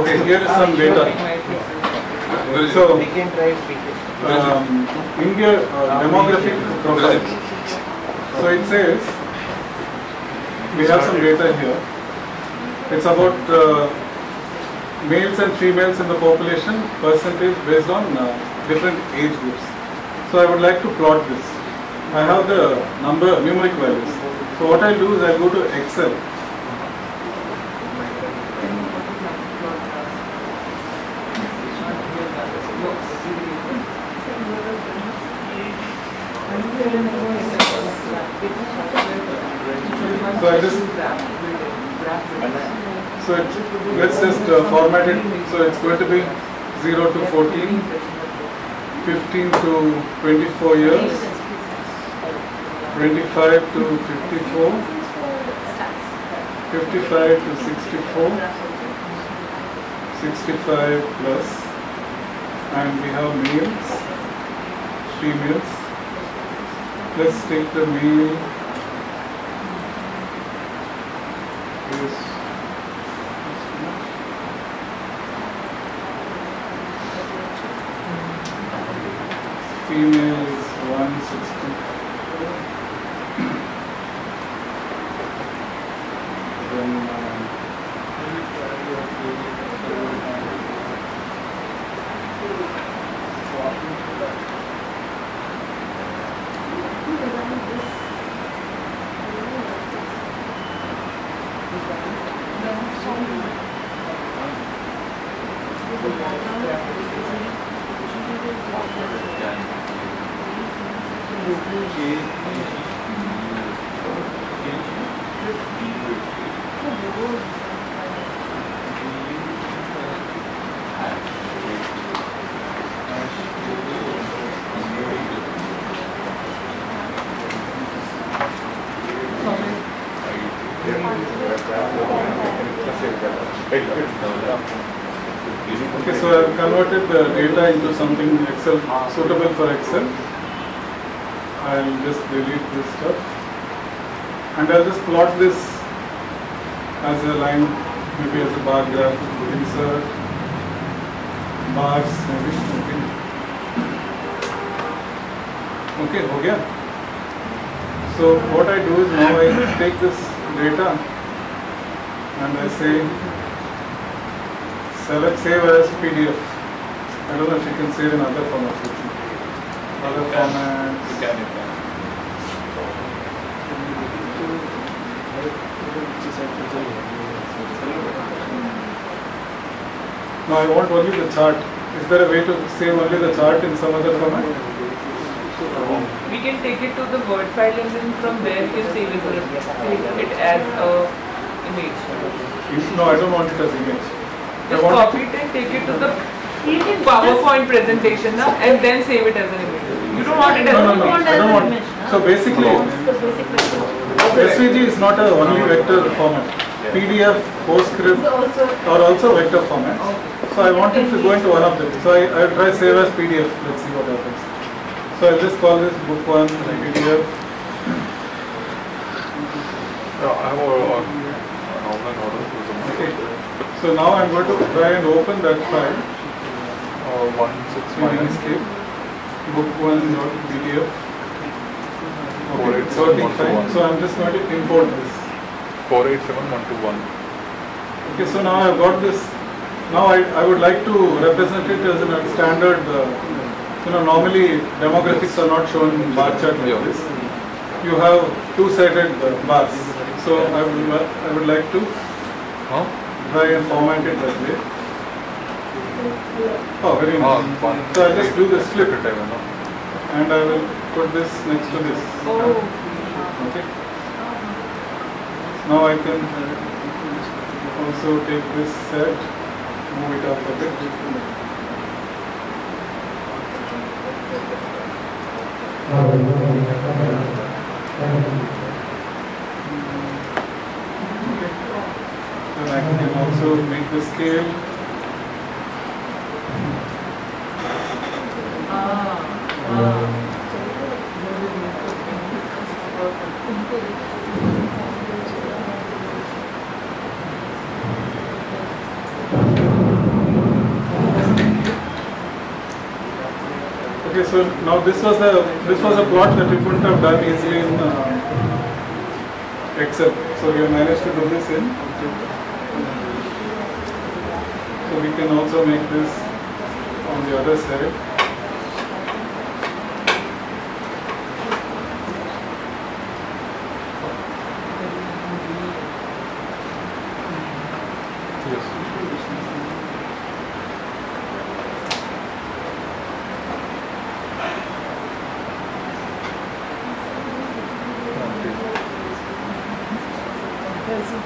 Okay, here is some data. So, um, India uh, demographic profile. So it says, we have some data here. It's about uh, males and females in the population percentage based on uh, different age groups. So I would like to plot this. I have the number numeric values. So what I'll do is I'll go to Excel. So I just So it, let's just uh, format it. So it's going to be 0 to 14, 15 to 24 years, 25 to 54, 55 to 64, 65 plus, and we have males, females. Let's take the male. Yes. Female is 160. Then, uh, Okay, so I've converted the data into something Excel suitable for Excel. I'll just delete this stuff. And I'll just plot this as a line, maybe as a bar graph, insert, bars maybe. Okay, okay हो गया? So what I do is now I take this data and I say select save as PDF. I don't know if you can save in other formats. with me. Other formats. No, I want only the chart. Is there a way to save only the chart in some other format? We can take it to the Word file and then from there we can save it, save it as a image. No, I don't want it as image. Just copy it and take it to the PowerPoint presentation na, and then save it as an image. You don't want it as No, no, an no. image. I don't want. So basically, the. SVG is not a only vector format. PDF, PostScript are also vector formats. So I want it to go into one of them. So I, I'll try save as PDF. Let's see what happens. So I'll just call this book one PDF. Yeah, I have a, an online order Okay. So now I'm going to try and open that file. Uh, one six in five Inkscape. Book one dot PDF. Okay, eight seven sorting one two file. one. So I'm just going to import this. four eight seven one two one. Okay, so now I've got this. Now I, I would like to represent it as a standard uh, you know, normally demographics are not shown in bar chart like Yeah. this. You have two-sided uh, bars. So I would, I would like to Huh? try and format it that way. Oh, very oh, nice. one. So I just do this flip Flip it, I know. and I will put this next to this. Oh. Okay. Now I can also take this set, move it up a bit. Okay. Then I can also make the scale. Okay, so now this was the this was a plot that we couldn't have done easily in uh, Excel. So we managed to do this in. So we can also make this on the other side. Yes. Where did you get this one? Ma'am, this this camera cover, right? Yeah.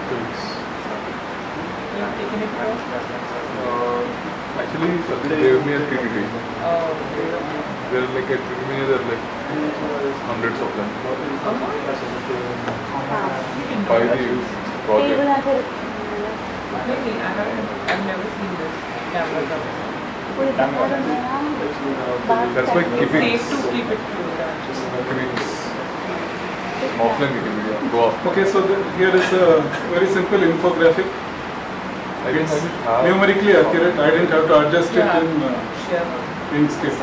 You actually, They're like they're like hundreds of them. Oh, by the project. Table at I've never seen this. That's why keeping. Safe to keep it closed. Keeping offline, you can go off. Okay, so the, here is a very simple infographic. I guess ah. numerically accurate. I didn't have to adjust yeah. it in uh, sure. Inkscape.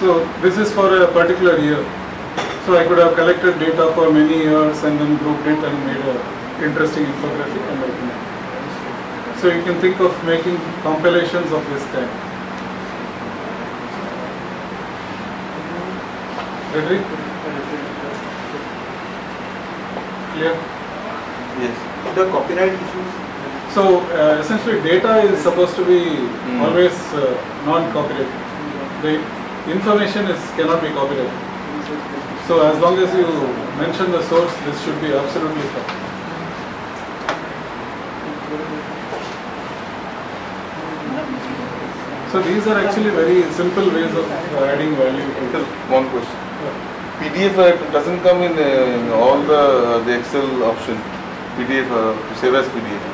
So this is for a particular year. So I could have collected data for many years and then grouped it and made a interesting infographic and. So you can think of making compilations of this kind. Ready? Clear? Yes. The copyright issues. So uh, essentially data is supposed to be Hmm. always uh, non-copyrighted. Information is cannot be copyrighted. So as long as you mention the source, this should be absolutely fine. So these are actually very simple ways of uh, adding value. One question. PDF uh, doesn't come in, uh, all the the Excel option. PDF uh, to save as PDF.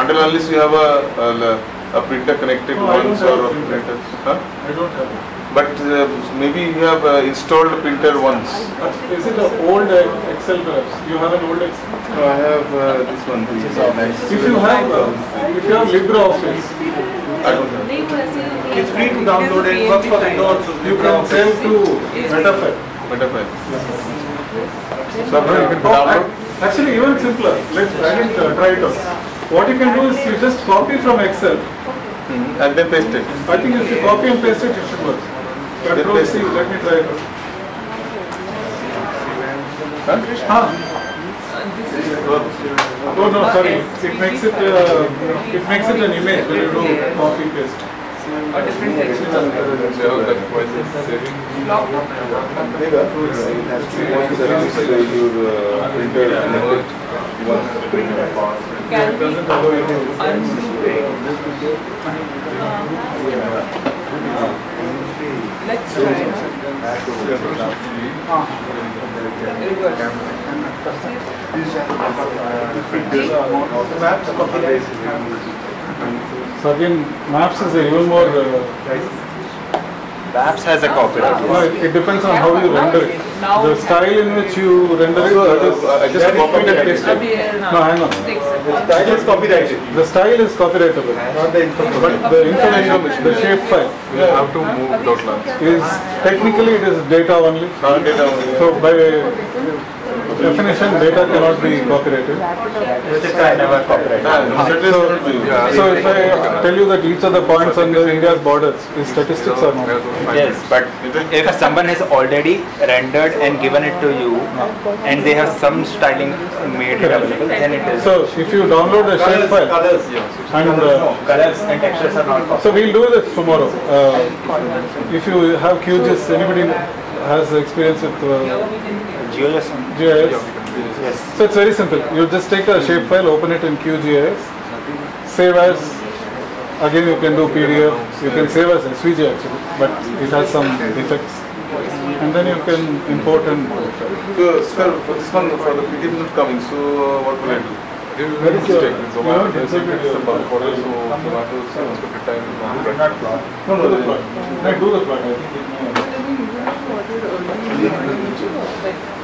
Until unless you have a a, a printer connected No, once or a a printer. printer. Huh? I don't have it. But uh, maybe you have uh, installed a printer once. Is it an old uh, Excel perhaps? You have an old Excel? No, I have uh, this one. This nice. If you have, uh, if you have LibreOffice, I don't have. It's free to download and it works for Windows. you can save to Metafile. Metafile. So So you can Oh, download. Actually, even simpler. Let's I didn't uh, try it out. What you can do is you just copy from Excel. Mhm. And then paste it. I think if you copy and paste it, it should work. Then Control C. Let me try it. Huh? Huh? Uh, this is Oh no, sorry. It makes it uh, it makes it an image when you do copy paste. a different section of it. Yeah, that was saving. Block. Your printer connected. Can we undo it? Let's try. Reverse. So again, maps is a even more. Uh, Apps has a copyright. no, it, it depends on how you render it. The style in which you render it, that is, I just copied you can and paste Abhi it. No, hang on. Takes it. The style is copyrighted. The style is copyrightable. Not the information. But the information, the shape file You have to move without lines. is technically it is data only. Non-data only. So by definition, data cannot be copyrighted. I never copyrighted. So, not be. Yeah. so if I tell you that each of the points on the India's borders is statistics or not? Yes, but if someone has already rendered and given it to you, and they have some styling made it available, then it is. So if you download a shape file colors. and uh, colors and textures are not so we'll do this tomorrow. Uh, if you have QGIS, anybody has experience with uh, GIS. GIS? Yes. So it's very simple. You just take a shape file, open it in QGIS, save as. Again, you can do PDF. You can save as SVG actually, but it has some defects. And then you can import and. So, sir, for this one, for the PDF not coming, so uh, what will I do? You will Where is your- in Zomato. haven't They say inserted it's a bulk order, so Zomato's expected time is not right. No, no. No, do the plot. I think it may-